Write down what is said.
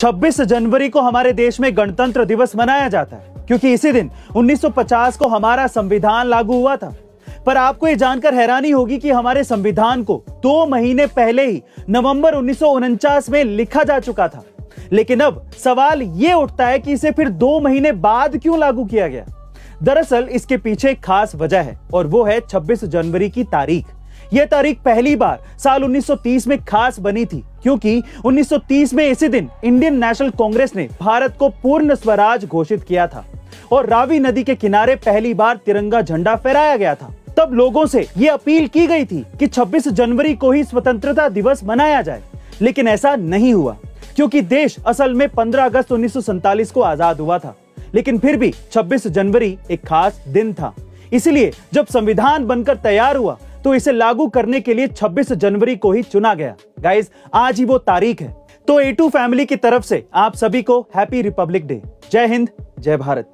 26 जनवरी को हमारे देश में गणतंत्र दिवस मनाया जाता है, क्योंकि इसी दिन 1950 को हमारा संविधान लागू हुआ था। पर आपको ये जानकर हैरानी होगी कि हमारे संविधान को दो महीने पहले ही नवंबर उन्नीस सौ उनचास में लिखा जा चुका था। लेकिन अब सवाल ये उठता है कि इसे फिर दो महीने बाद क्यों लागू किया गया? दरअसल इसके पीछे एक खास वजह है, और वो है 26 जनवरी की तारीख। यह तारीख पहली बार साल 1930 में खास बनी थी, क्योंकि 1930 में इसी दिन इंडियन नेशनल कांग्रेस ने भारत को पूर्ण स्वराज घोषित किया था और रावी नदी के किनारे पहली बार तिरंगा झंडा फहराया गया था। तब लोगों से यह अपील की गई थी कि 26 जनवरी को ही स्वतंत्रता दिवस मनाया जाए, लेकिन ऐसा नहीं हुआ, क्योंकि देश असल में 15 अगस्त उन्नीस को आज़ाद हुआ था, लेकिन फिर भी 26 जनवरी एक खास दिन था। इसलिए जब संविधान बनकर तैयार हुआ तो इसे लागू करने के लिए 26 जनवरी को ही चुना गया। गाइज़ आज ही वो तारीख है। तो ए टू फैमिली की तरफ़ से आप सभी को हैप्पी रिपब्लिक डे जय हिंद, जय भारत।